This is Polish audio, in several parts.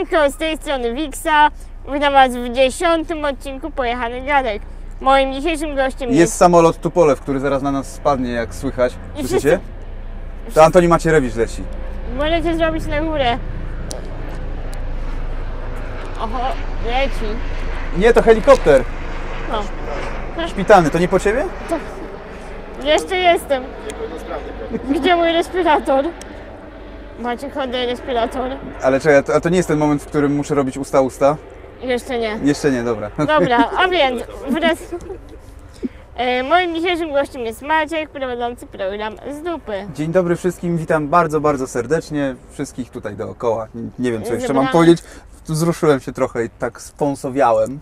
Siemanko, z tej strony Wiksa. Witam Was w dziesiątym odcinku Pojechany Dziadek. Moim dzisiejszym gościem jest... Jest samolot Tupolew, który zaraz na nas spadnie, jak słychać. I Słyszycie? To Antoni Macierewicz leci. Możecie zrobić na górę. Oho, leci. Nie, to helikopter. No. Szpitalny, to nie po ciebie? Jeszcze jestem. Gdzie mój respirator? Macie chodę respirator? Ale czekaj, to, a to nie jest ten moment, w którym muszę robić usta-usta? Jeszcze nie. Jeszcze nie, dobra. Dobra, a więc wraz... E, moim dzisiejszym gościem jest Maciek, prowadzący program z dupy. Dzień dobry wszystkim, witam bardzo, bardzo serdecznie. Wszystkich tutaj dookoła. Nie wiem, co jeszcze mam Zebrane. powiedzieć. Wzruszyłem się trochę i tak sponsowiałem.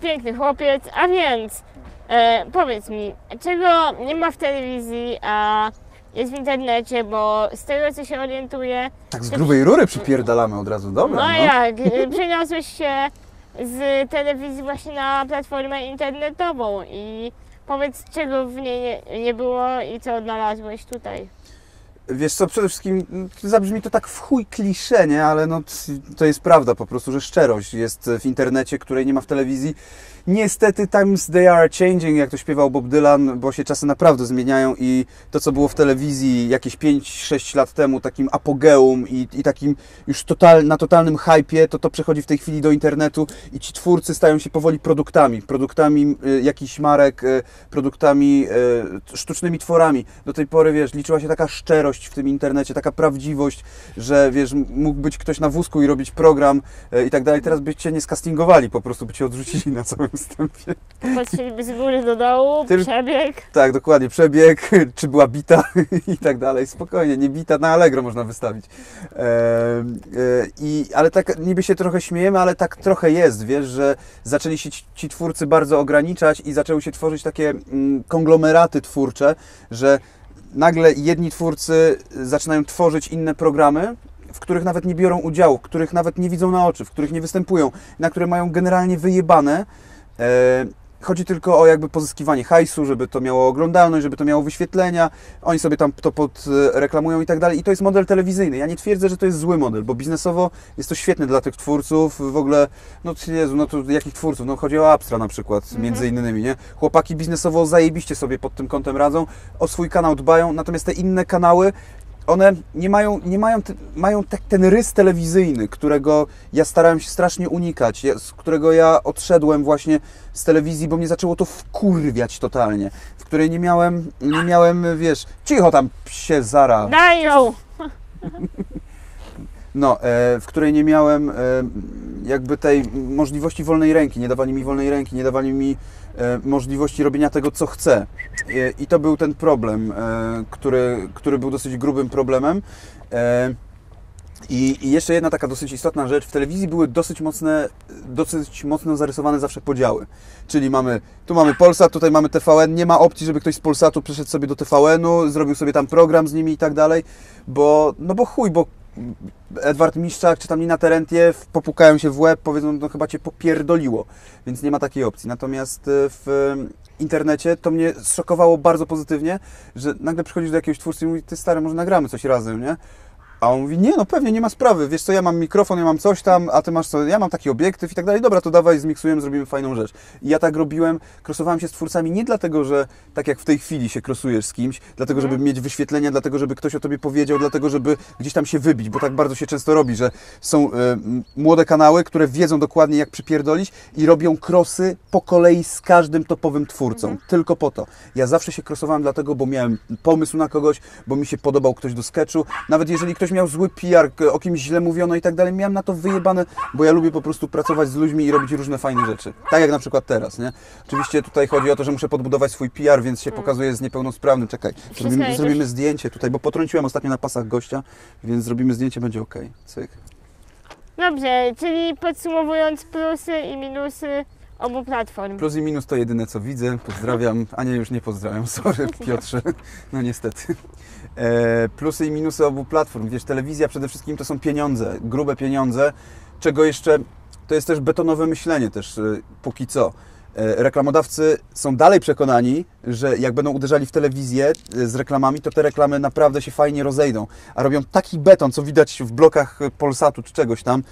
Piękny chłopiec, a więc e, powiedz mi, czego nie ma w telewizji, a jest w internecie, bo z tego co się orientuję, Tak z grubej rury przypierdalamy od razu, dobra. no No, jak, przeniosłeś się z telewizji właśnie na platformę internetową i powiedz czego w niej nie, nie było i co odnalazłeś tutaj. Wiesz co, przede wszystkim zabrzmi to tak w chuj klisze, nie? Ale no, to jest prawda po prostu, że szczerość jest w internecie, której nie ma w telewizji. Niestety times they are changing, jak to śpiewał Bob Dylan, bo się czasy naprawdę zmieniają i to, co było w telewizji jakieś 5-6 lat temu, takim apogeum i, i takim już total, na totalnym hypie, to to przechodzi w tej chwili do internetu i ci twórcy stają się powoli produktami, produktami y, jakichś marek, y, produktami, y, sztucznymi tworami. Do tej pory, wiesz, liczyła się taka szczerość w tym internecie, taka prawdziwość, że wiesz, mógł być ktoś na wózku i robić program y, i tak dalej. Teraz by cię nie skastingowali, po prostu by cię odrzucili na całym wstępie. Patrzyliby z góry do dołu, Tyl- przebieg. Tak, dokładnie, przebieg, czy była bita i tak dalej. Spokojnie, nie bita, na Allegro można wystawić. E, e, i, ale tak niby się trochę śmiejemy, ale tak trochę jest, wiesz, że zaczęli się ci, ci twórcy bardzo ograniczać i zaczęły się tworzyć takie mm, konglomeraty twórcze, że nagle jedni twórcy zaczynają tworzyć inne programy, w których nawet nie biorą udziału, w których nawet nie widzą na oczy, w których nie występują, na które mają generalnie wyjebane. E, Chodzi tylko o jakby pozyskiwanie hajsu, żeby to miało oglądalność, żeby to miało wyświetlenia. Oni sobie tam to podreklamują i tak dalej. I to jest model telewizyjny. Ja nie twierdzę, że to jest zły model, bo biznesowo jest to świetne dla tych twórców. W ogóle, no Jezu, no to jakich twórców? No chodzi o Abstra na przykład, między innymi, nie? Chłopaki biznesowo zajebiście sobie pod tym kątem radzą, o swój kanał dbają, natomiast te inne kanały, one nie mają, nie mają, te, mają tak ten rys telewizyjny, którego ja starałem się strasznie unikać, z którego ja odszedłem właśnie z telewizji, bo mnie zaczęło to wkurwiać totalnie, w której nie miałem, nie miałem, wiesz, cicho tam się zara, Daj ją! no, e, w której nie miałem e, jakby tej możliwości wolnej ręki, nie dawali mi wolnej ręki, nie dawali mi możliwości robienia tego, co chcę. E, I to był ten problem, e, który, który był dosyć grubym problemem. E, i, I jeszcze jedna taka dosyć istotna rzecz, w telewizji były dosyć mocne, dosyć mocno zarysowane zawsze podziały. Czyli mamy, tu mamy Polsat, tutaj mamy TVN, nie ma opcji, żeby ktoś z Polsatu przyszedł sobie do TVN-u, zrobił sobie tam program z nimi i tak dalej, bo, no bo chuj, bo Edward Miszczak czy tam Nina Terentiew popukają się w łeb, powiedzą, no chyba Cię popierdoliło, więc nie ma takiej opcji. Natomiast e, w internecie to mnie szokowało bardzo pozytywnie, że nagle przychodzisz do jakiegoś twórcy i mówi, ty stary, może nagramy coś razem, nie? A on mówi, nie, no pewnie, nie ma sprawy, wiesz co, ja mam mikrofon, ja mam coś tam, a ty masz co, ja mam taki obiektyw i tak dalej, dobra, to dawaj, zmiksujemy, zrobimy fajną rzecz. I ja tak robiłem, krosowałem się z twórcami nie dlatego, że tak jak w tej chwili się krosujesz z kimś, dlatego, żeby mieć wyświetlenia, dlatego, żeby ktoś o tobie powiedział, dlatego, żeby gdzieś tam się wybić, bo tak bardzo się często robi, że są m, młode kanały, które wiedzą dokładnie, jak przypierdolić i robią krosy po kolei z każdym topowym twórcą, tylko po to. Ja zawsze się krosowałem dlatego, bo miałem pomysł na kogoś, bo mi się podobał ktoś do sketchu, nawet jeżeli ktoś miał zły PR, o kimś źle mówiono i tak dalej, miałem na to wyjebane, bo ja lubię po prostu pracować z ludźmi i robić różne fajne rzeczy. Tak jak na przykład teraz, nie? Oczywiście tutaj chodzi o to, że muszę podbudować swój PR, więc się pokazuję z niepełnosprawnym. Czekaj, zrobimy, zrobimy zdjęcie tutaj, bo potrąciłem ostatnio na pasach gościa, więc zrobimy zdjęcie, będzie ok. Cyk. Dobrze, czyli podsumowując plusy i minusy obu platform. Plus i minus to jedyne co widzę. Pozdrawiam. A nie, już nie pozdrawiam, sorry Piotrze. No niestety. E, plusy i minusy obu platform. Wiesz, telewizja przede wszystkim to są pieniądze, grube pieniądze, czego jeszcze, to jest też betonowe myślenie też e, póki co. E, Reklamodawcy są dalej przekonani, że jak będą uderzali w telewizję z reklamami, to te reklamy naprawdę się fajnie rozejdą. A robią taki beton, co widać w blokach Polsatu czy czegoś tam.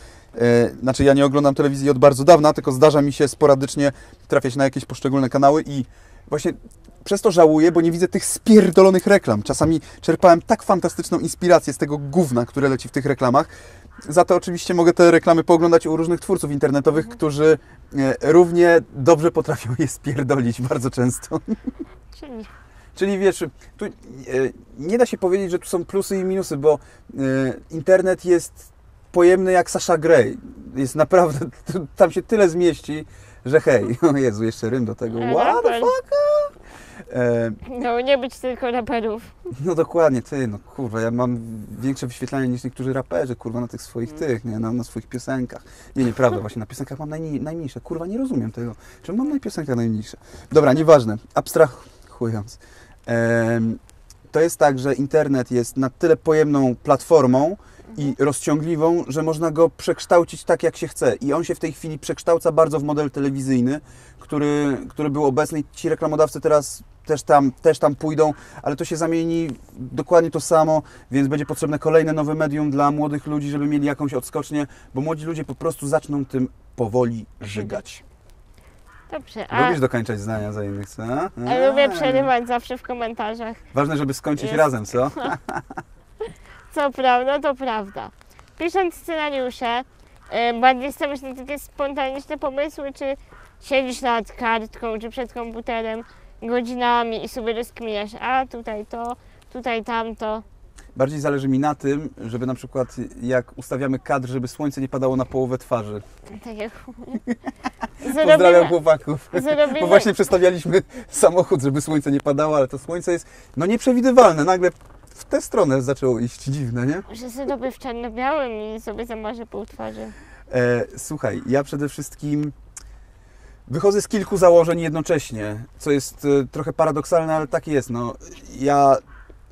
Znaczy, ja nie oglądam telewizji od bardzo dawna, tylko zdarza mi się sporadycznie trafiać na jakieś poszczególne kanały i właśnie przez to żałuję, bo nie widzę tych spierdolonych reklam. Czasami czerpałem tak fantastyczną inspirację z tego gówna, które leci w tych reklamach. Za to oczywiście mogę te reklamy pooglądać u różnych twórców internetowych, którzy e, równie dobrze potrafią je spierdolić bardzo często. Czyli Czyli wiesz, tu e, nie da się powiedzieć, że tu są plusy i minusy, bo e, internet jest pojemny jak Sasha Grey. Jest naprawdę, tam się tyle zmieści, że hej, o Jezu, jeszcze rym do tego. E, What the fuck? E, no nie być tylko raperów. no dokładnie, ty, no kurwa, ja mam większe wyświetlania niż niektórzy raperzy, kurwa, na tych swoich tych, nie, na, na swoich piosenkach. Nie, nieprawda, właśnie na piosenkach mam najni, najmniejsze. Kurwa, nie rozumiem tego. Czemu mam na piosenkach najmniejsze? Dobra, nieważne. Abstrahując. Em, to jest tak, że internet jest na tyle pojemną platformą i rozciągliwą, że można go przekształcić tak, jak się chce. I on się w tej chwili przekształca bardzo w model telewizyjny, który, który był obecny ci reklamodawcy teraz też tam, też tam pójdą, ale to się zamieni dokładnie to samo, więc będzie potrzebne kolejne nowe medium dla młodych ludzi, żeby mieli jakąś odskocznię, bo młodzi ludzie po prostu zaczną tym powoli żygać. Dobrze, a, Lubisz dokończać zdania za innych, co? a lubię przerywać zawsze w komentarzach. Ważne, żeby skończyć Jest. razem, co? Co prawda, to prawda. Pisząc scenariusze, y, bardziej stawiasz na takie spontaniczne pomysły, czy siedzisz nad kartką, czy przed komputerem godzinami i sobie rozkminiasz, a tutaj to, tutaj tamto. Bardziej zależy mi na tym, żeby na przykład jak ustawiamy kadr, żeby słońce nie padało na połowę twarzy. Tak jak... Pozdrawiam Zrobimy, chłopaków. zrobimy, Bo właśnie przestawialiśmy samochód, żeby słońce nie padało, ale to słońce jest no nieprzewidywalne. Nagle tę stronę zaczęło iść dziwne, nie? że zrobię w czarno-białym i sobie zamarzę pół twarzy. E, słuchaj, ja przede wszystkim wychodzę z kilku założeń jednocześnie, co jest e, trochę paradoksalne, ale tak jest. No, ja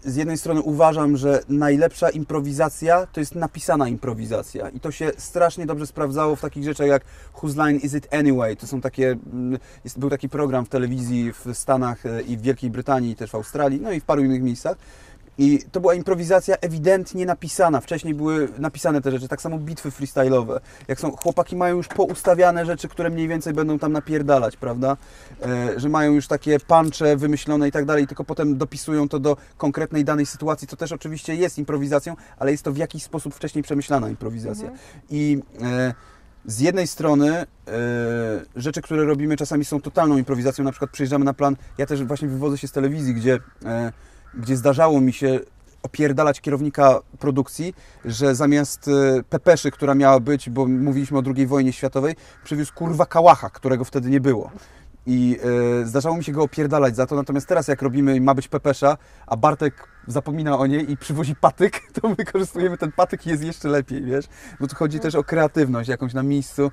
z jednej strony uważam, że najlepsza improwizacja to jest napisana improwizacja i to się strasznie dobrze sprawdzało w takich rzeczach jak Whose Line Is It Anyway? To są takie, mm, jest, był taki program w telewizji w Stanach e, i w Wielkiej Brytanii, i też w Australii, no i w paru innych miejscach. I to była improwizacja ewidentnie napisana. Wcześniej były napisane te rzeczy, tak samo bitwy freestyle'owe. Jak są, chłopaki mają już poustawiane rzeczy, które mniej więcej będą tam napierdalać, prawda? E, że mają już takie puncze wymyślone i tak dalej, tylko potem dopisują to do konkretnej danej sytuacji. To też oczywiście jest improwizacją, ale jest to w jakiś sposób wcześniej przemyślana improwizacja. I e, z jednej strony e, rzeczy, które robimy czasami są totalną improwizacją, na przykład przyjeżdżamy na plan, ja też właśnie wywodzę się z telewizji, gdzie, e, gdzie zdarzało mi się opierdalać kierownika produkcji, że zamiast e, pepeszy, która miała być, bo mówiliśmy o II wojnie światowej, przywiózł kurwa kałacha, którego wtedy nie było. I e, zdarzało mi się go opierdalać za to, natomiast teraz jak robimy ma być pepesza, a Bartek zapomina o niej i przywozi patyk, to wykorzystujemy ten patyk i jest jeszcze lepiej, wiesz? Bo tu chodzi też o kreatywność jakąś na miejscu,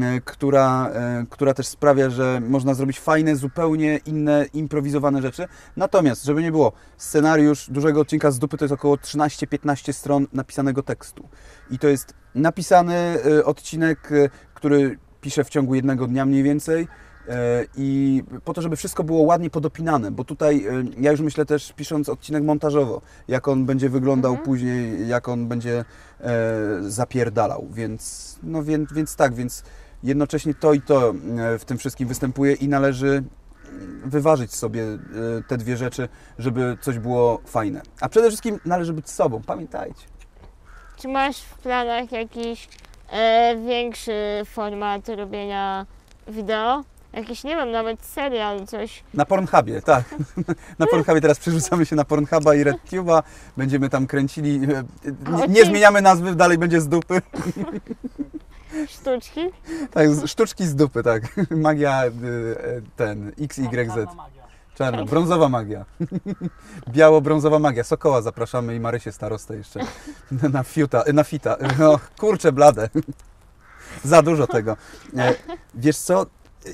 e, która, e, która też sprawia, że można zrobić fajne, zupełnie inne, improwizowane rzeczy. Natomiast, żeby nie było, scenariusz dużego odcinka z dupy to jest około 13-15 stron napisanego tekstu. I to jest napisany odcinek, który piszę w ciągu jednego dnia mniej więcej. E, I po to, żeby wszystko było ładnie podopinane, bo tutaj e, ja już myślę też pisząc odcinek montażowo, jak on będzie wyglądał Mhm. później, jak on będzie e, zapierdalał, więc, no, więc, więc tak, więc jednocześnie to i to w tym wszystkim występuje i należy wyważyć sobie te dwie rzeczy, żeby coś było fajne. A przede wszystkim należy być sobą, pamiętajcie. Czy masz w planach jakiś e, większy format robienia wideo? Jakiś, nie wiem, nawet serial, coś. Na Pornhubie, tak. Na Pornhubie teraz przerzucamy się na Pornhuba i RedTube'a. Będziemy tam kręcili. e, Nie, nie zmieniamy nazwy, dalej będzie z dupy. Sztuczki? Tak, sztuczki z dupy, tak. Magia e, e, ten, XYZ. Czarna brązowa magia. Biało-brązowa magia. Sokoła zapraszamy i Marysię starostę jeszcze na fiuta, na fita. No, kurczę blade. Za dużo tego. E, Wiesz co?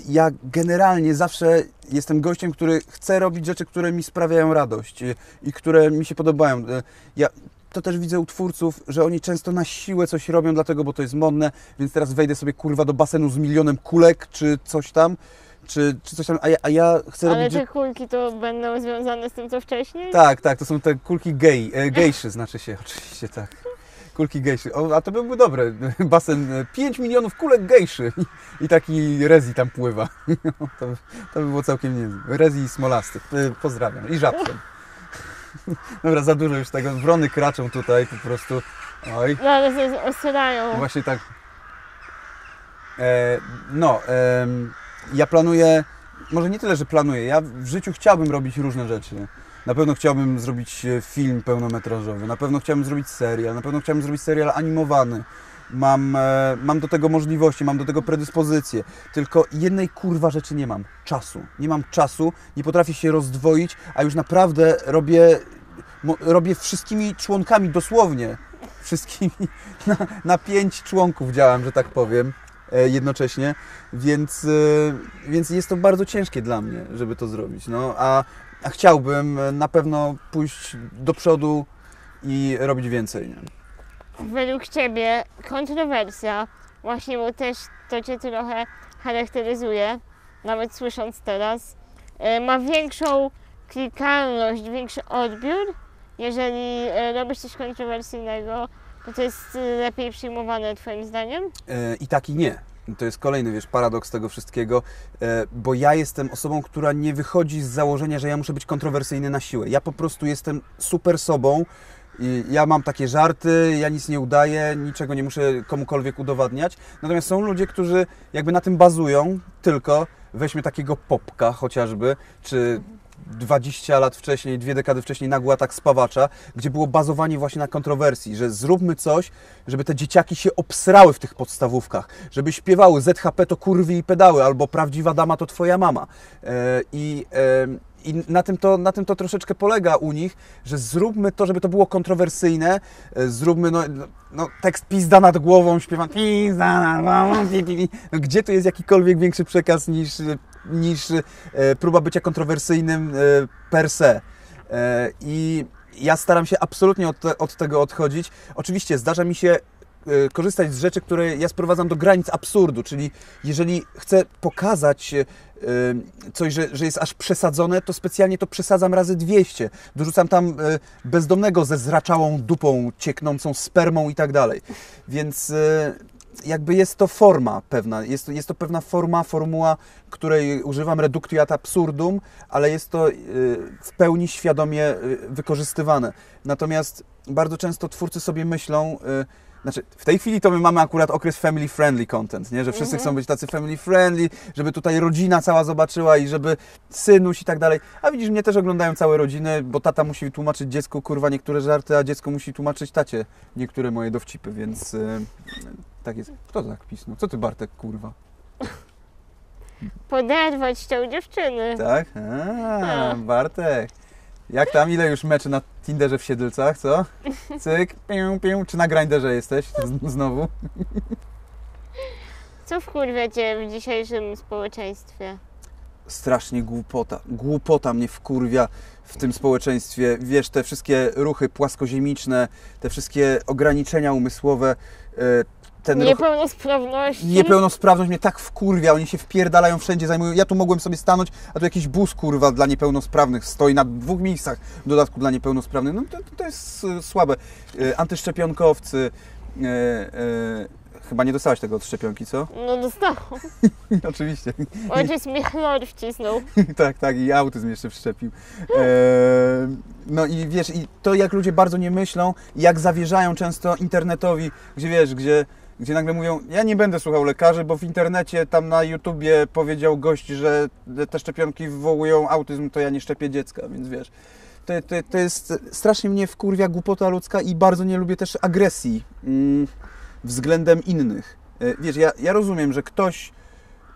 Ja generalnie zawsze jestem gościem, który chce robić rzeczy, które mi sprawiają radość e, i które mi się podobają. E, Ja to też widzę u twórców, że oni często na siłę coś robią, dlatego, bo to jest modne, więc teraz wejdę sobie kurwa do basenu z milionem kulek czy coś tam. czy, czy coś tam, a ja, a ja chcę Ale robić... te kulki to będą związane z tym, co wcześniej? Tak, tak, to są te kulki gej, e, gejszy, znaczy się, oczywiście, tak. Kulki gejszy. O, a to by były dobre. Basen e, 5 milionów kulek gejszy i, i taki rezi tam pływa. To, by- to by było całkiem niezłe. Rezi smolasty. E, Pozdrawiam. I żabson. Dobra, za dużo już tego. Wrony kraczą tutaj po prostu. Oj. No ale się osrają. Właśnie tak. E, no, em, ja planuję, może nie tyle, że planuję, ja w życiu chciałbym robić różne rzeczy. Na pewno chciałbym zrobić e, film pełnometrażowy, na pewno chciałbym zrobić serial, na pewno chciałbym zrobić serial animowany. Mam, e, mam do tego możliwości, mam do tego predyspozycje. Tylko jednej kurwa rzeczy nie mam. Czasu. Nie mam czasu, nie potrafię się rozdwoić, a już naprawdę robię, robię wszystkimi członkami dosłownie. Wszystkimi na, na pięć członków działam, że tak powiem, e, jednocześnie, więc, więc jest to bardzo ciężkie dla mnie, żeby to zrobić. No, a chciałbym e, na pewno pójść do przodu i robić więcej. Nie? Według Ciebie kontrowersja, właśnie bo też to Cię trochę charakteryzuje, nawet słysząc teraz, e, ma większą klikalność, większy odbiór, jeżeli e, robisz coś kontrowersyjnego, to to jest lepiej przyjmowane Twoim zdaniem? I tak i nie. To jest kolejny, wiesz, paradoks tego wszystkiego, e, bo ja jestem osobą, która nie wychodzi z założenia, że ja muszę być kontrowersyjny na siłę. Ja po prostu jestem super sobą. I ja mam takie żarty, ja nic nie udaję, niczego nie muszę komukolwiek udowadniać. Natomiast są ludzie, którzy jakby na tym bazują tylko. Weźmy takiego popka chociażby, czy 20 lat wcześniej, dwie dekady wcześniej nagły atak spawacza, gdzie było bazowanie właśnie na kontrowersji, że zróbmy coś, żeby te dzieciaki się obsrały w tych podstawówkach, żeby śpiewały ZHP to kurwi i pedały, albo prawdziwa dama to twoja mama. E, I, e, i na, tym to, na tym to troszeczkę polega u nich, że zróbmy to, żeby to było kontrowersyjne, e, zróbmy no, no, tekst pizda nad głową, śpiewam pizda nad głową. No, gdzie tu jest jakikolwiek większy przekaz niż, niż e, próba bycia kontrowersyjnym e, per se. E, I ja staram się absolutnie od, od tego odchodzić. Oczywiście zdarza mi się korzystać z rzeczy, które ja sprowadzam do granic absurdu, czyli jeżeli chcę pokazać coś, że, że jest aż przesadzone, to specjalnie to przesadzam razy 200. Dorzucam tam bezdomnego ze zraczałą dupą, cieknącą spermą i tak dalej. Więc jakby jest to forma pewna, jest to, jest to pewna forma, formuła, której używam reductio ad absurdum, ale jest to y, w pełni świadomie y, wykorzystywane. Natomiast bardzo często twórcy sobie myślą, y, znaczy w tej chwili to my mamy akurat okres family friendly content, nie? że wszyscy Mhm. chcą być tacy family friendly, żeby tutaj rodzina cała zobaczyła i żeby synuś i tak dalej. A widzisz, mnie też oglądają całe rodziny, bo tata musi tłumaczyć dziecku kurwa niektóre żarty, a dziecko musi tłumaczyć tacie niektóre moje dowcipy, więc y, tak jest. Kto tak pisnął? Co ty Bartek kurwa? Poderwać chciał dziewczyny. Tak? A, Bartek. Jak tam? Ile już meczy na Tinderze w Siedlcach, co? Cyk, pię, pię. Czy na Grinderze jesteś Z- znowu? Co wkurwia Cię w dzisiejszym społeczeństwie? Strasznie głupota. Głupota mnie wkurwia w tym społeczeństwie. Wiesz, te wszystkie ruchy płaskoziemiczne, te wszystkie ograniczenia umysłowe, ten ruch... Niepełnosprawności? Niepełnosprawność mnie tak wkurwia, oni się wpierdalają wszędzie, zajmują. Ja tu mogłem sobie stanąć, a tu jakiś bus kurwa dla niepełnosprawnych stoi na dwóch miejscach w dodatku dla niepełnosprawnych. No to, to jest e, słabe. E, Antyszczepionkowcy. E, e, chyba nie dostałaś tego od szczepionki, co? No dostałam. Oczywiście. Ojciec mi chlor wcisnął. tak, tak, i autyzm jeszcze wszczepił. E, no i wiesz, i to jak ludzie bardzo nie myślą, jak zawierzają często internetowi, gdzie wiesz, gdzie, gdzie nagle mówią, ja nie będę słuchał lekarzy, bo w internecie tam na YouTubie powiedział gość, że te szczepionki wywołują autyzm, to ja nie szczepię dziecka, więc wiesz. To, to, to jest strasznie mnie wkurwia głupota ludzka i bardzo nie lubię też agresji mm, względem innych. E, Wiesz, ja, ja rozumiem, że ktoś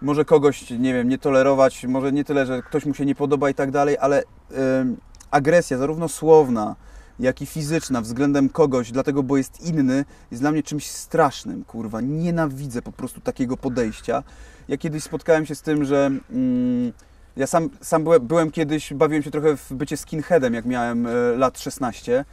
może kogoś, nie wiem, nie tolerować, może nie tyle, że ktoś mu się nie podoba i tak dalej, ale em, agresja, zarówno słowna, jak i fizyczna względem kogoś, dlatego, bo jest inny, jest dla mnie czymś strasznym, kurwa. Nienawidzę po prostu takiego podejścia. Ja kiedyś spotkałem się z tym, że mm, ja sam, sam byłem, byłem kiedyś, bawiłem się trochę w bycie skinheadem, jak miałem e, lat 16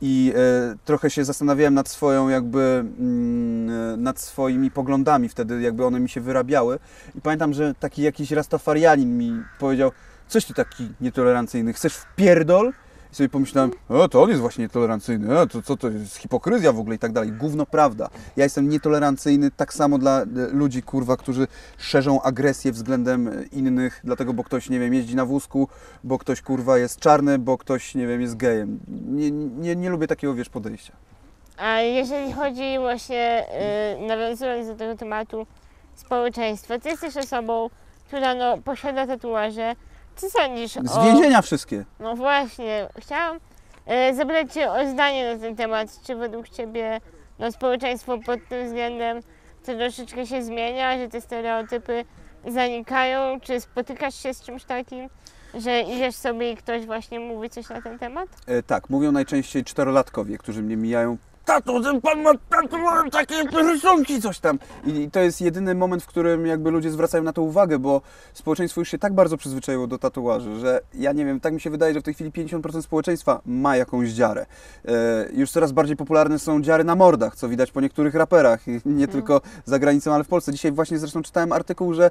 i e, trochę się zastanawiałem nad swoją jakby, mm, e, nad swoimi poglądami wtedy, jakby one mi się wyrabiały i pamiętam, że taki jakiś rastafarianin mi powiedział, coś ty taki nietolerancyjny, chcesz w pierdol? I sobie pomyślałem, o to on jest właśnie nietolerancyjny, o, to co to jest hipokryzja w ogóle i tak dalej. Gówno prawda. Ja jestem nietolerancyjny tak samo dla e, ludzi, kurwa, którzy szerzą agresję względem e, innych, dlatego, bo ktoś, nie wiem, jeździ na wózku, bo ktoś, kurwa, jest czarny, bo ktoś, nie wiem, jest gejem. Nie, nie, nie lubię takiego, wiesz, podejścia. A jeżeli chodzi właśnie, y, nawiązując do tego tematu społeczeństwa, ty jesteś osobą, która no, posiada tatuaże. Co sądzisz Z o... więzienia wszystkie. No właśnie, chciałam e, zapytać Cię o zdanie na ten temat. Czy według Ciebie no, społeczeństwo pod tym względem to troszeczkę się zmienia, że te stereotypy zanikają? Czy spotykasz się z czymś takim, że idziesz sobie i ktoś właśnie mówi coś na ten temat? E, tak, mówią najczęściej czterolatkowie, którzy mnie mijają. Tato, ten pan ma tatuowane takie rysunki, coś tam. I, to jest jedyny moment, w którym jakby ludzie zwracają na to uwagę, bo społeczeństwo już się tak bardzo przyzwyczaiło do tatuaży, że ja nie wiem, tak mi się wydaje, że w tej chwili 50% społeczeństwa ma jakąś dziarę. E, już coraz bardziej popularne są dziary na mordach, co widać po niektórych raperach, i nie tylko za granicą, ale w Polsce. Dzisiaj właśnie zresztą czytałem artykuł, że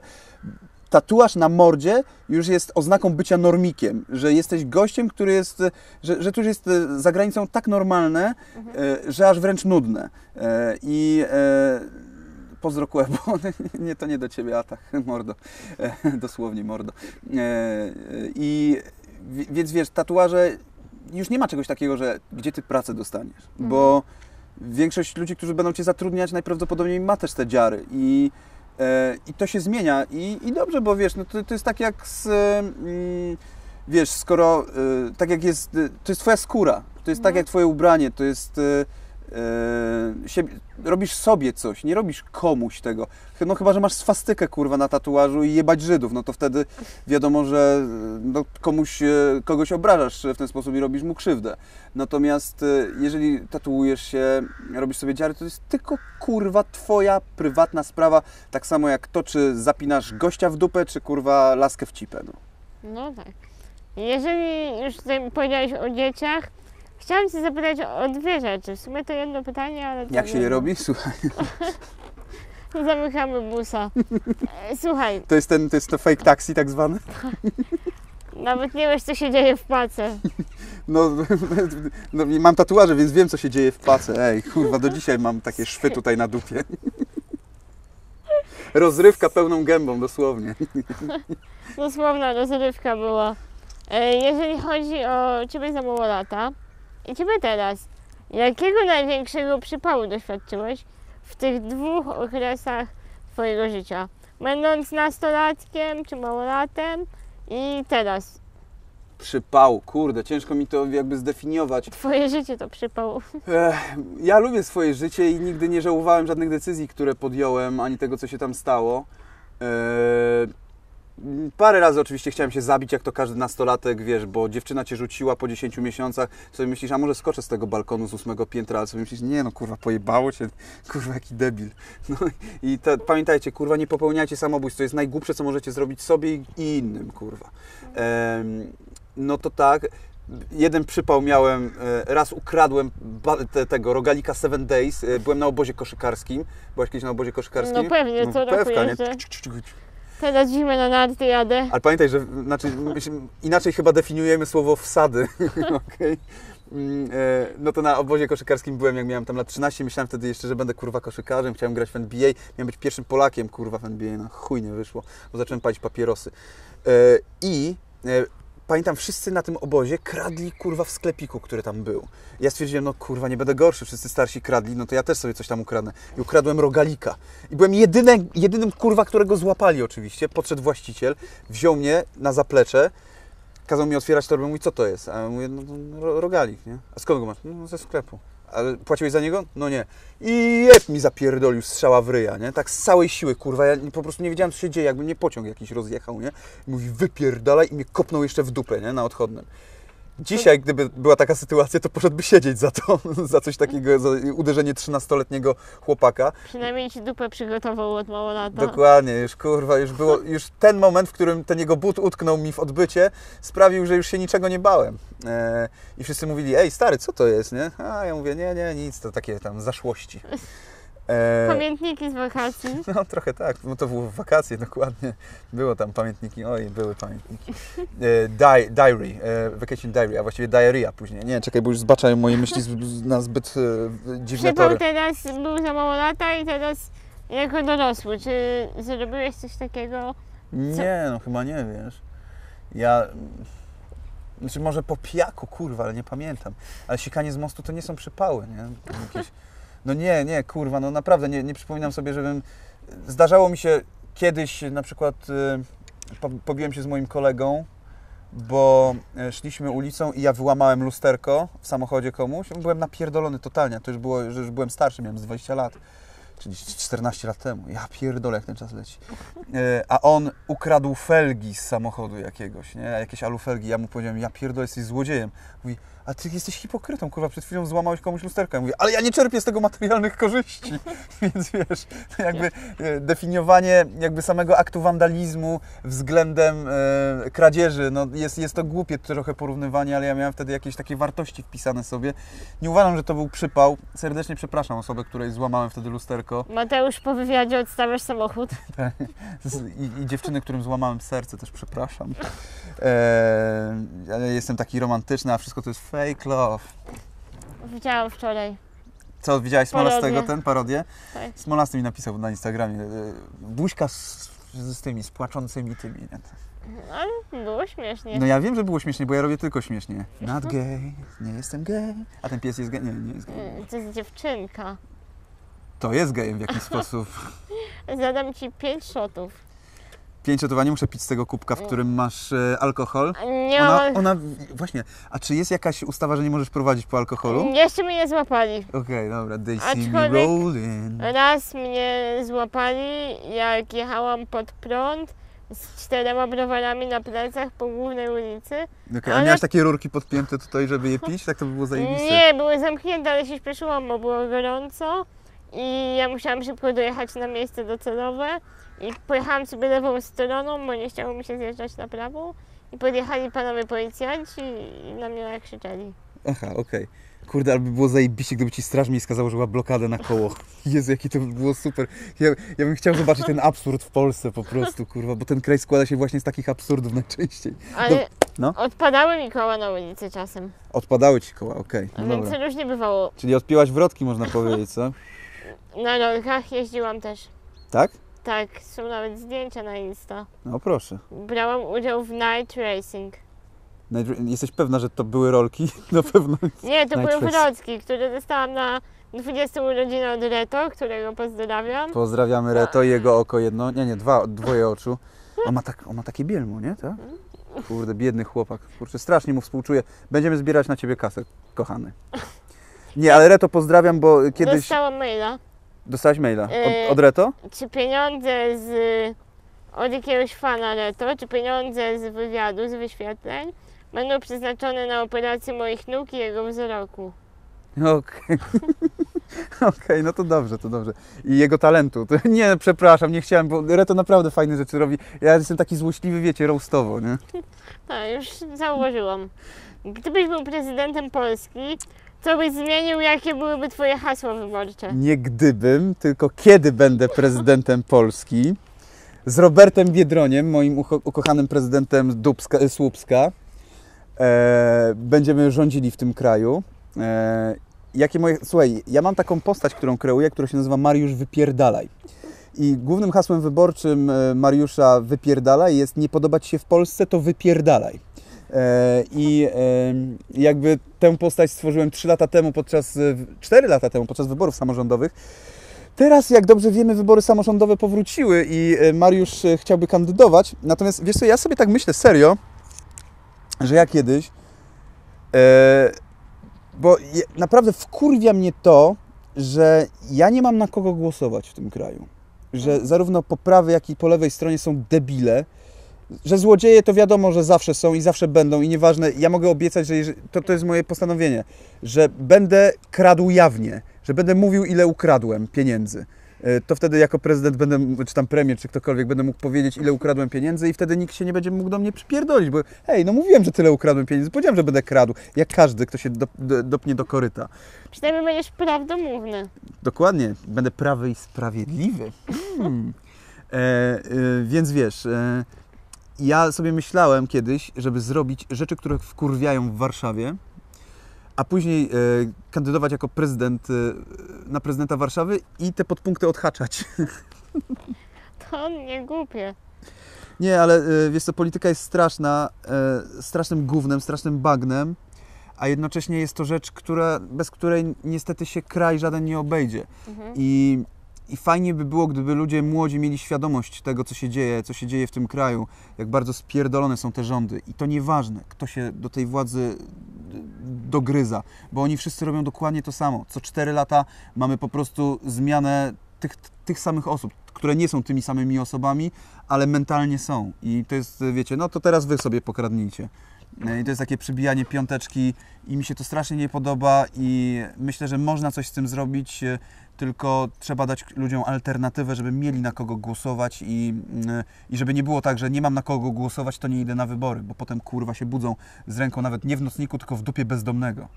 tatuaż na mordzie już jest oznaką bycia normikiem, że jesteś gościem, który jest, że, że to już jest e, za granicą tak normalne, e, że aż wręcz nudne. E, I pozdro Kłebo, nie, to nie do Ciebie atak, mordo, e, dosłownie mordo. I wi- więc wiesz, tatuaże, już nie ma czegoś takiego, że gdzie Ty pracę dostaniesz, bo większość ludzi, którzy będą Cię zatrudniać, najprawdopodobniej ma też te dziary i I to się zmienia. I, i dobrze, bo wiesz, no to, to jest tak jak z, mm, wiesz, skoro, e, tak jak jest, e, to jest twoja skóra, to jest tak jak twoje ubranie, to jest, e, siebie, robisz sobie coś, nie robisz komuś tego. No chyba, że masz swastykę, kurwa, na tatuażu i jebać Żydów, no to wtedy wiadomo, że e, no, komuś, e, kogoś obrażasz w ten sposób i robisz mu krzywdę. Natomiast jeżeli tatuujesz się, robisz sobie dziary, to jest tylko kurwa twoja prywatna sprawa, tak samo jak to, czy zapinasz gościa w dupę, czy kurwa laskę w cipę. No. No tak. Jeżeli już powiedziałeś o dzieciach, chciałam Cię zapytać o dwie rzeczy. W sumie to jedno pytanie, ale... Jak się je robi? Słuchaj, Zamykamy busa. E, Słuchaj, to jest, ten, to jest to fake taxi tak zwane? nawet nie wiesz, co się dzieje w pace. No, no mam tatuaże, więc wiem, co się dzieje w pace. Ej, kurwa, do dzisiaj mam takie szwy tutaj na dupie. Rozrywka pełną gębą, dosłownie. Dosłowna rozrywka była. E, Jeżeli chodzi o Ciebie za mało lata i Ciebie teraz, jakiego największego przypału doświadczyłeś w tych dwóch okresach Twojego życia? Będąc nastolatkiem czy małolatem i teraz. Przypał, kurde, ciężko mi to jakby zdefiniować. Twoje życie to przypał. Ech, Ja lubię swoje życie i nigdy nie żałowałem żadnych decyzji, które podjąłem, ani tego, co się tam stało. Eee, Parę razy oczywiście chciałem się zabić, jak to każdy nastolatek, wiesz, bo dziewczyna cię rzuciła po 10 miesiącach, sobie myślisz, a może skoczę z tego balkonu z ósmego piętra, ale sobie myślisz, nie no, kurwa, pojebało cię, kurwa, jaki debil. No i to, pamiętajcie, kurwa, nie popełniajcie samobójstw, to jest najgłupsze, co możecie zrobić sobie i, innym, kurwa. Em, no to tak, jeden przypał miałem, e, raz ukradłem te, tego rogalika Seven Days, e, byłem na obozie koszykarskim, byłaś kiedyś na obozie koszykarskim? No pewnie, co roku pewka, nie? jeżdżę. Teraz zimę na narty jadę. Ale pamiętaj, że znaczy, inaczej chyba definiujemy słowo wsady. Okej. Mm, e, No to na obozie koszykarskim byłem, jak miałem tam lat 13, myślałem wtedy jeszcze, że będę kurwa koszykarzem, chciałem grać w NBA, miałem być pierwszym Polakiem kurwa w NBA, no chuj nie wyszło, bo zacząłem palić papierosy. E, I e, pamiętam, wszyscy na tym obozie kradli kurwa w sklepiku, który tam był. Ja stwierdziłem, no kurwa, nie będę gorszy, wszyscy starsi kradli, no to ja też sobie coś tam ukradnę. I ukradłem rogalika. I byłem jedynym, jedynym kurwa, którego złapali oczywiście. Podszedł właściciel, wziął mnie na zaplecze, kazał mi otwierać torbę, mówi, co to jest? A ja mówię, no, no ro- rogalik, nie? A skąd go masz? No ze sklepu. Ale płaciłeś za niego? No nie. I jeb mi zapierdolił strzała w ryja, nie? Tak z całej siły, kurwa, ja po prostu nie wiedziałem, co się dzieje, jakby mnie pociąg jakiś rozjechał, nie? Mówi, wypierdalaj i mnie kopnął jeszcze w dupę, nie? Na odchodnym. Dzisiaj, gdyby była taka sytuacja, to poszedłby siedzieć za to, za coś takiego, za uderzenie 13-letniego chłopaka. Przynajmniej ci dupę przygotował od mało lata. Dokładnie, już kurwa, już było, już ten moment, w którym ten jego but utknął mi w odbycie, sprawił, że już się niczego nie bałem. E, I wszyscy mówili, ej stary, co to jest, nie? A ja mówię, nie, nie, nic, to takie tam zaszłości. E, Pamiętniki z wakacji. no trochę tak, no to było w wakacje dokładnie. Było tam pamiętniki, oj, były pamiętniki. E, di, diary, e, vacation diary, a właściwie diarrhea później. Nie, czekaj, bo już zbaczają moje myśli na zbyt dziwne Przypał tory. teraz był za mało lata i teraz jako dorosły. Czy zrobiłeś coś takiego? Nie, no chyba nie, wiesz. Ja... Znaczy może po pijaku, kurwa, ale nie pamiętam. Ale sikanie z mostu to nie są przypały, nie? Jakieś... No nie, nie, kurwa, no naprawdę nie, nie przypominam sobie, żebym... Zdarzało mi się kiedyś na przykład... y, Po, pobiłem się z moim kolegą, bo e, szliśmy ulicą i ja wyłamałem lusterko w samochodzie komuś. Byłem napierdolony totalnie, to już było, że już byłem starszy, miałem z 20 lat. Czyli 14 lat temu. Ja pierdolę, jak ten czas leci. E, A on ukradł felgi z samochodu jakiegoś, nie? Jakieś alufelgi. Ja mu powiedziałem, ja pierdolę, jesteś złodziejem. Mówi, a ty jesteś hipokrytą, kurwa, przed chwilą złamałeś komuś lusterkę. Ja mówię, ale ja nie czerpię z tego materialnych korzyści. Więc wiesz, jakby e, definiowanie jakby samego aktu wandalizmu względem e, kradzieży, no jest, jest to głupie trochę porównywanie, ale ja miałem wtedy jakieś takie wartości wpisane sobie. Nie uważam, że to był przypał. Serdecznie przepraszam osobę, której złamałem wtedy lusterko. Mateusz, po wywiadzie odstawiasz samochód. Z- I, I dziewczyny, którym złamałem serce, też przepraszam. Eee, ale jestem taki romantyczny, a wszystko to jest fake love. Widziałam wczoraj. Co, widziałaś Smolastego ten, parodię? Tak. Smolasty mi napisał na Instagramie. e, Buźka z, z tymi, z płaczącymi tymi. Nie? Ale było śmiesznie. No ja wiem, że było śmiesznie, bo ja robię tylko śmiesznie. Not gay, nie jestem gay. A ten pies jest gay? Nie, nie jest gay. Mm, To jest dziewczynka. To jest gejem w jakiś sposób. Zadam ci pięć shotów. Pięć to nie muszę pić z tego kubka, w którym masz e, alkohol. Nie Ona, ona, właśnie, a czy jest jakaś ustawa, że nie możesz prowadzić po alkoholu? Jeszcze mnie nie złapali. Okej, dobra, they see me Aczkolwiek- rolling. Raz mnie złapali, jak jechałam pod prąd z czterema browarami na plecach po głównej ulicy. Okej, a ale- miałaś takie rurki podpięte tutaj, żeby je pić? Tak to by było zajebiste. Nie, były zamknięte, ale się śpieszyłam, bo było gorąco i ja musiałam szybko dojechać na miejsce docelowe i pojechałam sobie lewą stroną, bo nie chciało mi się zjeżdżać na prawą i podjechali panowie policjanci i na mnie nakrzyczeli. Aha, okej. Kurde, ale by było zajebiście, gdyby ci straż miejska założyła blokadę na koło. Jezu, jakie to by było super. Ja, ja bym chciał zobaczyć ten absurd w Polsce po prostu, kurwa, bo ten kraj składa się właśnie z takich absurdów najczęściej. Ale no. odpadały mi koła na ulicy czasem, Odpadały ci koła, okej, no więc różnie bywało. Czyli odpiłaś wrotki, można powiedzieć, co? Na rolkach jeździłam też. Tak? Tak, są nawet zdjęcia na Insta. No proszę. Brałam udział w night racing. Naj- Jesteś pewna, że to były rolki? Na pewno. Nie, to Night były wrotki, które dostałam na 20 urodziny od Reto, którego pozdrawiam. Pozdrawiamy Reto i jego oko jedno, nie, nie, dwa, dwoje oczu. On ma, tak, on ma takie bielmo, nie? Tak? Kurde, biedny chłopak. Kurczę, strasznie mu współczuję. Będziemy zbierać na ciebie kasę, kochany. Nie, ale Reto pozdrawiam, bo kiedyś... Dostałam maila. Dostałaś maila od, Yy. od Reto? Czy pieniądze z, od jakiegoś fana Reto, czy pieniądze z wywiadu, z wyświetleń będą przeznaczone na operację moich nóg i jego wzroku. Okej. Okej, no to dobrze, to dobrze. I jego talentu. Nie, przepraszam, nie chciałem, bo Reto naprawdę fajne rzeczy robi. Ja jestem taki złośliwy, wiecie, roastowo, nie? Tak, już zauważyłam. Gdybyś był prezydentem Polski, co byś zmienił, jakie byłyby twoje hasła wyborcze? Nie gdybym, tylko kiedy będę prezydentem Polski. Z Robertem Biedroniem, moim ucho- ukochanym prezydentem Dubska, e, Słupska, e, będziemy rządzili w tym kraju. E, jakie moje, słuchaj, ja mam taką postać, którą kreuję, która się nazywa Mariusz Wypierdalaj. I głównym hasłem wyborczym e, Mariusza Wypierdalaj jest nie podobać się w Polsce, to wypierdalaj. E, I e, jakby tę postać stworzyłem 3 lata temu, podczas, e, 4 lata temu, podczas wyborów samorządowych. Teraz, jak dobrze wiemy, wybory samorządowe powróciły i e, Mariusz e, chciałby kandydować. Natomiast wiesz co, ja sobie tak myślę serio, że ja kiedyś, e, bo naprawdę wkurwia mnie to, że ja nie mam na kogo głosować w tym kraju. Że zarówno po prawej, jak i po lewej stronie są debile że złodzieje to wiadomo, że zawsze są i zawsze będą i nieważne, ja mogę obiecać, że jeżeli, to, to jest moje postanowienie, że będę kradł jawnie, że będę mówił ile ukradłem pieniędzy. E, To wtedy jako prezydent będę, czy tam premier, czy ktokolwiek będę mógł powiedzieć ile ukradłem pieniędzy i wtedy nikt się nie będzie mógł do mnie przypierdolić, bo hej, no mówiłem, że tyle ukradłem pieniędzy, powiedziałem, że będę kradł, jak każdy, kto się dop, do, dopnie do koryta. Przynajmniej będziesz prawdomówny. Dokładnie, będę prawy i sprawiedliwy. Hmm. E, e, więc wiesz, e, ja sobie myślałem kiedyś, żeby zrobić rzeczy, które wkurwiają w Warszawie, a później e, kandydować jako prezydent e, na prezydenta Warszawy i te podpunkty odhaczać. To nie głupie. Nie, ale e, wiesz co, polityka jest straszna, strasznym gównem, strasznym bagnem, a jednocześnie jest to rzecz, która, bez której niestety się kraj żaden nie obejdzie. Mhm. I, I fajnie by było, gdyby ludzie młodzi mieli świadomość tego, co się dzieje, co się dzieje w tym kraju, jak bardzo spierdolone są te rządy. I to nieważne, kto się do tej władzy dogryza, bo oni wszyscy robią dokładnie to samo. Co 4 lata mamy po prostu zmianę tych, tych samych osób, które nie są tymi samymi osobami, ale mentalnie są. I to jest, wiecie, no to teraz wy sobie pokradnijcie. I to jest takie przybijanie piąteczki i mi się to strasznie nie podoba i myślę, że można coś z tym zrobić, e, tylko trzeba dać ludziom alternatywę, żeby mieli na kogo głosować i, mm, i żeby nie było tak, że nie mam na kogo głosować, to nie idę na wybory, bo potem kurwa się budzą z ręką nawet nie w nocniku, tylko w dupie bezdomnego.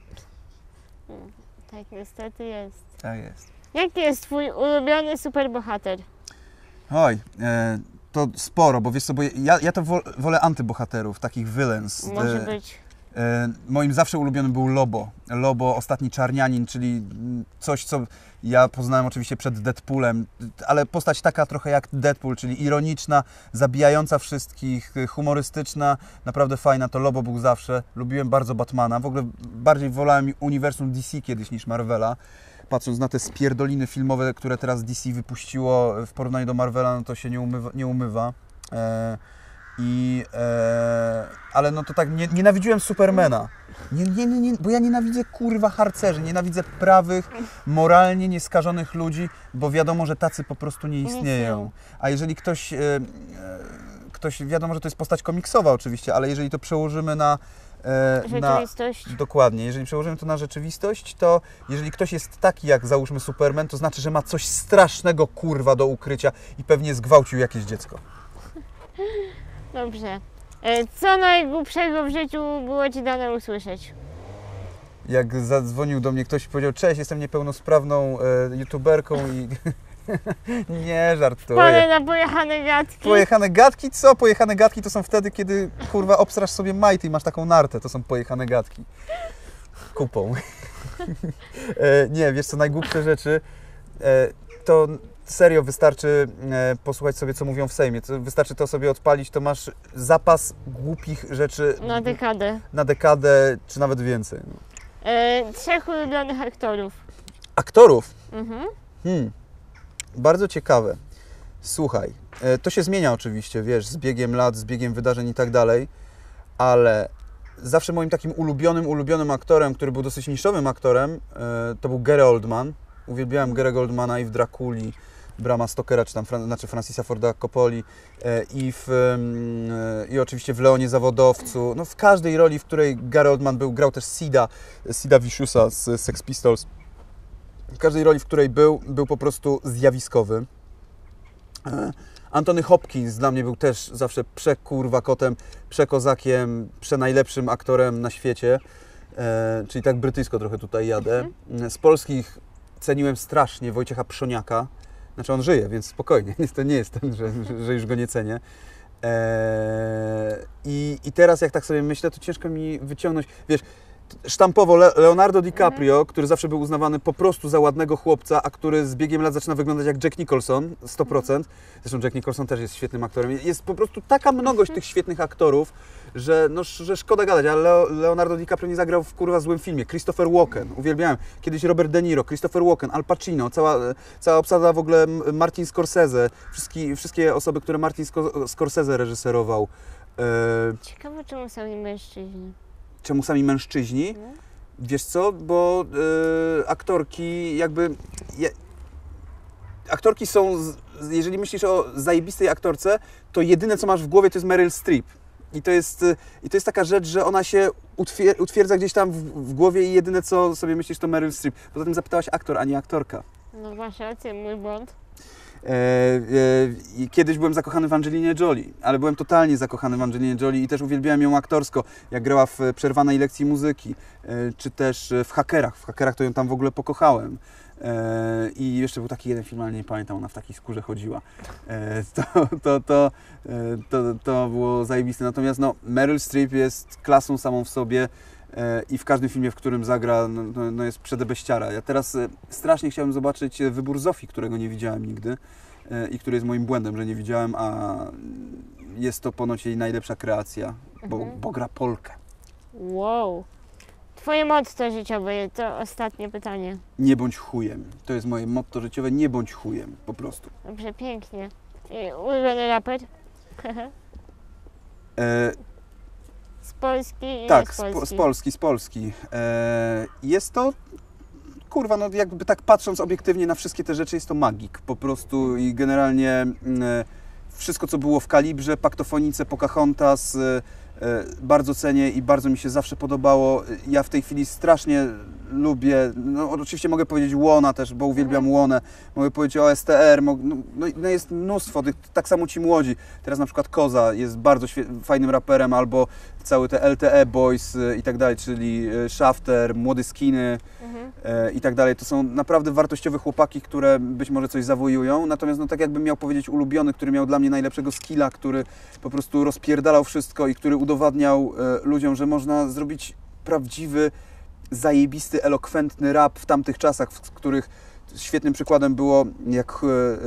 Tak niestety jest. Tak jest. Jaki jest twój ulubiony superbohater? Oj, e, to sporo, bo wiesz co, bo ja, ja to wol, wolę antybohaterów, takich villains. Może E, być. E, Moim zawsze ulubionym był Lobo. Lobo, ostatni czarnianin, czyli coś, co ja poznałem oczywiście przed Deadpoolem, ale postać taka trochę jak Deadpool, czyli ironiczna, zabijająca wszystkich, humorystyczna, naprawdę fajna. To Lobo był zawsze. Lubiłem bardzo Batmana. W ogóle bardziej wolałem uniwersum DC kiedyś niż Marvela. Patrząc na te spierdoliny filmowe, które teraz DC wypuściło w porównaniu do Marvela, no to się nie umywa. Nie umywa. E, i, e, ale no to tak, nie, nienawidziłem Supermana. Nie, nie, nie, nie, bo ja nienawidzę kurwa harcerzy, nienawidzę prawych, moralnie nieskażonych ludzi, bo wiadomo, że tacy po prostu nie istnieją. A jeżeli ktoś, e, e, ktoś, wiadomo, że to jest postać komiksowa oczywiście, ale jeżeli to przełożymy na, na Rzeczywistość. Dokładnie. Jeżeli przełożymy to na rzeczywistość, to jeżeli ktoś jest taki jak załóżmy Superman, to znaczy, że ma coś strasznego kurwa do ukrycia i pewnie zgwałcił jakieś dziecko. Dobrze. E, Co najgłupszego w życiu było Ci dane usłyszeć? jak zadzwonił do mnie ktoś i powiedział, cześć, jestem niepełnosprawną e, youtuberką i... nie, Pole żartuję. na pojechane gadki. Pojechane gadki? Co? Pojechane gadki to są wtedy, kiedy kurwa obstrasz sobie majty i masz taką nartę. To są pojechane gadki. Kupą. e, nie, wiesz co, najgłupsze rzeczy e, to serio wystarczy e, posłuchać sobie, co mówią w Sejmie. To, wystarczy to sobie odpalić, to masz zapas głupich rzeczy Na dekadę. na dekadę, czy nawet więcej. No. Trzech ulubionych aktorów. Aktorów Mhm. Hmm. Bardzo ciekawe. Słuchaj, e, to się zmienia oczywiście, wiesz, z biegiem lat, z biegiem wydarzeń i tak dalej, ale zawsze moim takim ulubionym, ulubionym aktorem, który był dosyć niszowym aktorem, e, to był Gary Oldman. Uwielbiałem Gary'ego Oldmana i w Drakuli, Brama Stokera, czy tam znaczy Francisa Forda Coppoli e, i, w, e, i oczywiście w Leonie Zawodowcu. No w każdej roli, w której Gary Oldman był, grał też Sida, Sida Viciousa z Sex Pistols. W każdej roli, w której był, był po prostu zjawiskowy. E, Antony Hopkins dla mnie był też zawsze przekurwa kotem, przekozakiem, przenajlepszym aktorem na świecie. E, czyli tak brytyjsko trochę tutaj jadę. Z polskich ceniłem strasznie Wojciecha Przoniaka. Znaczy on żyje, więc spokojnie. To nie jest ten, że, że, że już go nie cenię. E, i, I teraz jak tak sobie myślę, to ciężko mi wyciągnąć. Wiesz, sztampowo Le- Leonardo DiCaprio, który zawsze był uznawany po prostu za ładnego chłopca, a który z biegiem lat zaczyna wyglądać jak Jack Nicholson, 100%. Zresztą Jack Nicholson też jest świetnym aktorem. Jest po prostu taka mnogość tych świetnych aktorów, że, no, że szkoda gadać, ale Leo, Leonardo DiCaprio nie zagrał w kurwa złym filmie. Christopher Walken, uwielbiałem. Kiedyś Robert De Niro, Christopher Walken, Al Pacino, cała, cała obsada w ogóle Martin Scorsese, wszystkie, wszystkie osoby, które Martin Sco- Scorsese reżyserował. E, Ciekawe, czemu sami mężczyźni. Czemu sami mężczyźni? No. Wiesz co, bo y, aktorki jakby... Je, aktorki są, z- jeżeli myślisz o zajebistej aktorce, to jedyne co masz w głowie to jest Meryl Streep. I to jest, y, i to jest taka rzecz, że ona się utwier- utwierdza gdzieś tam w, w głowie i jedyne co sobie myślisz to Meryl Streep. Poza tym zapytałaś aktor, a nie aktorka. No rację, mój błąd. E, e, I kiedyś byłem zakochany w Angelinie Jolie, ale byłem totalnie zakochany w Angelinie Jolie i też uwielbiałem ją aktorsko, jak grała w przerwanej lekcji muzyki, e, czy też w Hakerach. W Hakerach to ją tam w ogóle pokochałem. I jeszcze był taki jeden film, ale nie pamiętam, ona w takiej skórze chodziła. To, to, to, to, to było zajebiste. Natomiast no, Meryl Streep jest klasą samą w sobie i w każdym filmie, w którym zagra, no, no, no jest przedebeściara. Ja teraz e, strasznie chciałem zobaczyć e, wybór Zofii, którego nie widziałem nigdy e, i który jest moim błędem, że nie widziałem, a jest to ponoć jej najlepsza kreacja, bo, Mhm. bo gra Polkę. Wow. Twoje motto życiowe, to ostatnie pytanie. Nie bądź chujem. To jest moje motto życiowe, nie bądź chujem, po prostu. Dobrze, pięknie. Ulubiony raper? E, z Polski i tak, z, z po- Polski. z Polski, z Polski. E, jest to, kurwa, no jakby tak patrząc obiektywnie na wszystkie te rzeczy, jest to magik po prostu i generalnie mm, e, wszystko, co było w Kalibrze, Paktofonice, Pocahontas, e, e, bardzo cenię i bardzo mi się zawsze podobało. Ja w tej chwili strasznie lubię, no oczywiście mogę powiedzieć Łona też, bo uwielbiam Łonę, mogę powiedzieć o STR, no, no, no jest mnóstwo, tych, tak samo ci młodzi. Teraz na przykład Koza jest bardzo fajnym raperem, albo cały te LTE Boys y, i tak dalej, czyli y, Shafter, Młody Skiny Mhm. e, i tak dalej. To są naprawdę wartościowe chłopaki, które być może coś zawojują. Natomiast no tak jakbym miał powiedzieć ulubiony, który miał dla mnie najlepszego skilla, który po prostu rozpierdalał wszystko i który udowadniał ludziom, że można zrobić prawdziwy, zajebisty, elokwentny rap w tamtych czasach, w których świetnym przykładem było, jak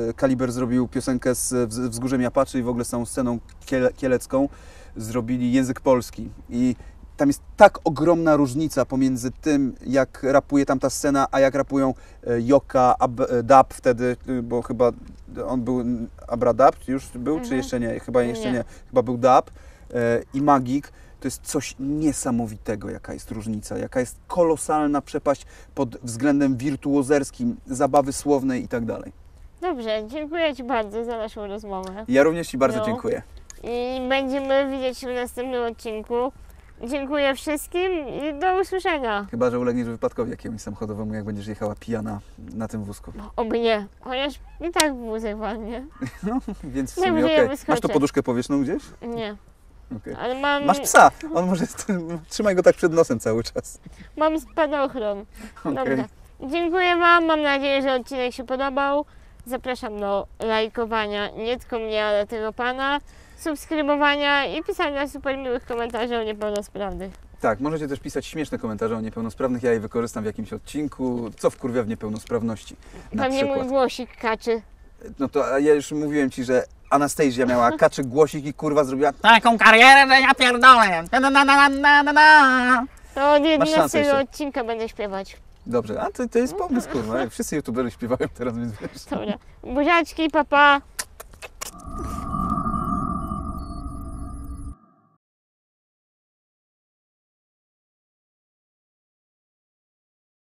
e, Kaliber zrobił piosenkę z Wz- Wzgórzem Japaczy i w ogóle z tą sceną kiele, kielecką zrobili język polski. I tam jest tak ogromna różnica pomiędzy tym, jak rapuje tamta scena, a jak rapują e, Joka, Ab, e, Dab wtedy, y, bo chyba on był mm, Abradab, już był, czy Mhm. jeszcze nie? Chyba jeszcze Nie. nie. Chyba był Dab e, i Magik. To jest coś niesamowitego, jaka jest różnica, jaka jest kolosalna przepaść pod względem wirtuozerskim, zabawy słownej i tak dalej. Dobrze, dziękuję Ci bardzo za naszą rozmowę. Ja również Ci bardzo No. dziękuję. I będziemy widzieć się w następnym odcinku. Dziękuję wszystkim i do usłyszenia. Chyba, że ulegniesz wypadkowi jakiemuś samochodowemu, jak będziesz jechała pijana na tym wózku. Oby nie, chociaż i tak wózek walnie. Więc w sumie okej. wyskoczę. Masz tu poduszkę powietrzną gdzieś? Nie, Okej. ale mam, Masz psa, on może... Trzymaj go tak przed nosem cały czas. mam spadochron. Dobra. Dziękuję Wam, mam nadzieję, że odcinek się podobał. Zapraszam do lajkowania nie tylko mnie, ale tego Pana, subskrybowania i pisania super miłych komentarzy o niepełnosprawnych. Tak, możecie też pisać śmieszne komentarze o niepełnosprawnych, ja je wykorzystam w jakimś odcinku, co wkurwia w niepełnosprawności. Na Pewnie mój przykład. głosik kaczy. No to ja już mówiłem Ci, że Anastasia miała kaczy głosik i kurwa zrobiła taką karierę, że ja pierdolę. Na, na, na, na, na, na, na. To od Masz szansę 11 jeszcze. odcinka będę śpiewać. Dobrze, a to, to jest pomysł, kurwa. Wszyscy youtuberzy śpiewają teraz, więc wiesz. Dobra. Buziaczki, papa. Pa.